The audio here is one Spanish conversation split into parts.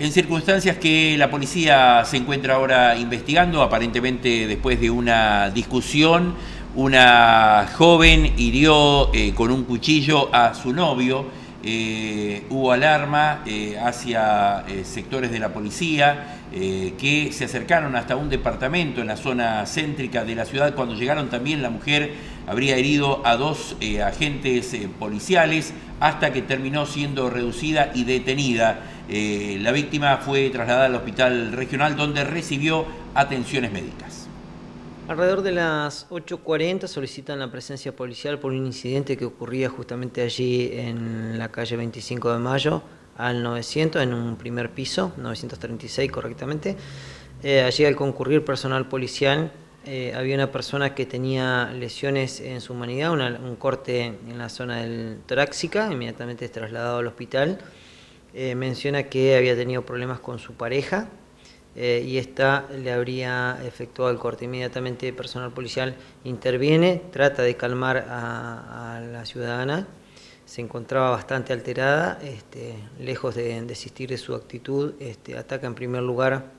En circunstancias que la policía se encuentra ahora investigando, aparentemente después de una discusión, una joven hirió eh, con un cuchillo a su novio, eh, hubo alarma eh, hacia sectores de la policía que se acercaron hasta un departamento en la zona céntrica de la ciudad. Cuando llegaron también la mujer habría herido a dos agentes policiales hasta que terminó siendo reducida y detenida. la víctima fue trasladada al hospital regional donde recibió atenciones médicas. Alrededor de las 8.40 solicitan la presencia policial por un incidente que ocurría justamente allí en la calle 25 de Mayo al 900, en un primer piso, 936 correctamente. Eh, allí al concurrir personal policial eh, había una persona que tenía lesiones en su humanidad, un corte en la zona del torácica, inmediatamente trasladado al hospital. Eh, menciona que había tenido problemas con su pareja, eh, y esta le habría efectuado el corte. Inmediatamente el personal policial interviene, trata de calmar a, la ciudadana, se encontraba bastante alterada, este, lejos de desistir de su actitud, este, ataca en primer lugar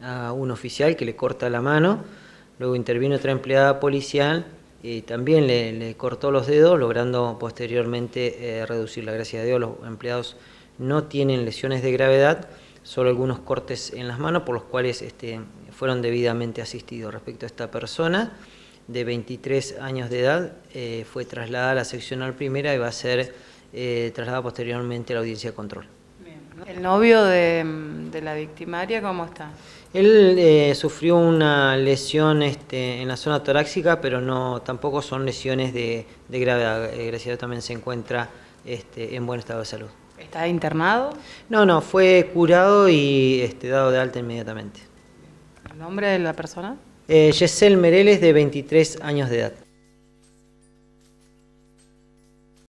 a un oficial que le corta la mano, luego interviene otra empleada policial y también le, cortó los dedos, logrando posteriormente eh, reducirla. Gracias a Dios los empleados no tienen lesiones de gravedad, solo algunos cortes en las manos por los cuales este, fueron debidamente asistidos. Respecto a esta persona de 23 años de edad, eh, fue trasladada a la seccional primera y va a ser eh, trasladada posteriormente a la audiencia de control. ¿El novio de, la victimaria cómo está? Él eh, sufrió una lesión este, en la zona torácica, pero no tampoco son lesiones de, gravedad. gracias a Dios también se encuentra este, en buen estado de salud. ¿Está internado? No, no, fue curado y este, dado de alta inmediatamente. ¿El nombre de la persona? Eh, Yesel Mereles, de 23 años de edad.